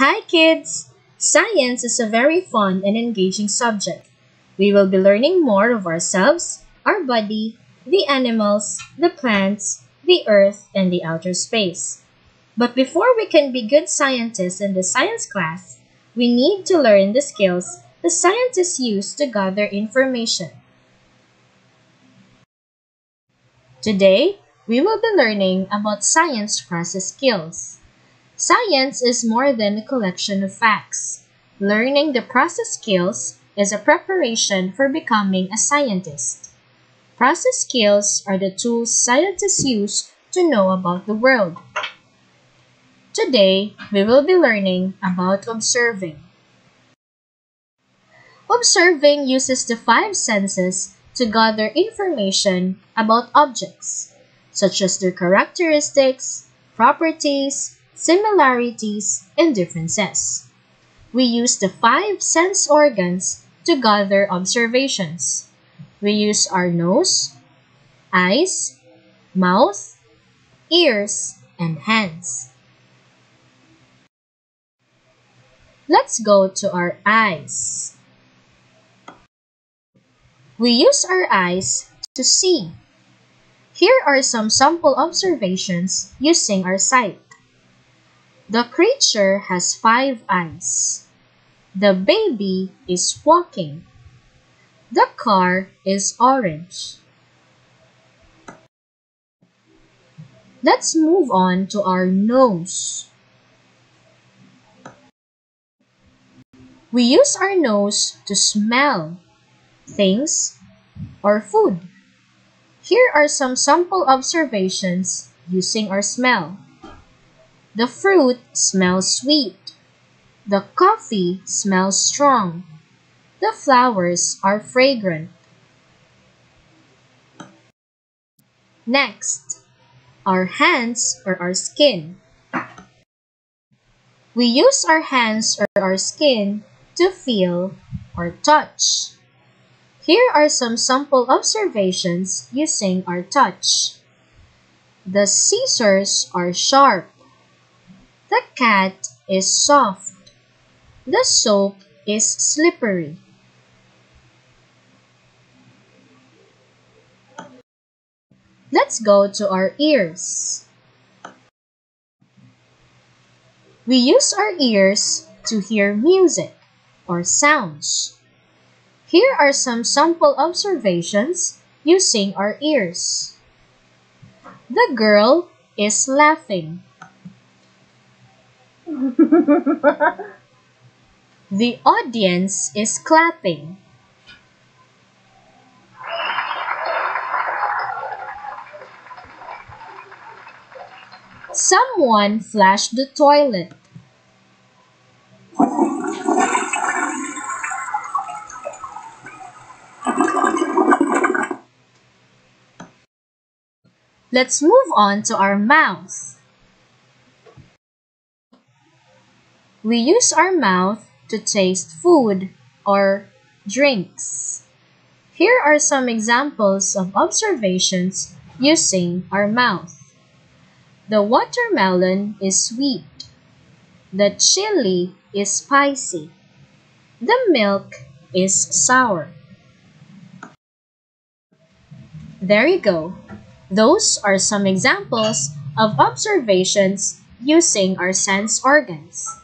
Hi kids! Science is a very fun and engaging subject. We will be learning more of ourselves, our body, the animals, the plants, the earth, and the outer space. But before we can be good scientists in the science class, we need to learn the skills the scientists use to gather information. Today, we will be learning about science process skills. Science is more than a collection of facts. Learning the process skills is a preparation for becoming a scientist. Process skills are the tools scientists use to know about the world. Today, we will be learning about observing. Observing uses the five senses to gather information about objects, such as their characteristics, properties, similarities, and differences. We use the five sense organs to gather observations. We use our nose, eyes, mouth, ears, and hands. Let's go to our eyes. We use our eyes to see. Here are some sample observations using our sight. The creature has five eyes. The baby is walking. The car is orange. Let's move on to our nose. We use our nose to smell things or food. Here are some sample observations using our smell. The fruit smells sweet. The coffee smells strong. The flowers are fragrant. Next, our hands or our skin. We use our hands or our skin to feel or touch. Here are some sample observations using our touch. The scissors are sharp. Cat is soft. The soap is slippery. Let's go to our ears. We use our ears to hear music or sounds. Here are some sample observations using our ears. The girl is laughing. the audience is clapping. Someone flushed the toilet. Let's move on to our mouth. We use our mouth to taste food or drinks. Here are some examples of observations using our mouth. The watermelon is sweet. The chili is spicy. The milk is sour. There you go. Those are some examples of observations using our sense organs.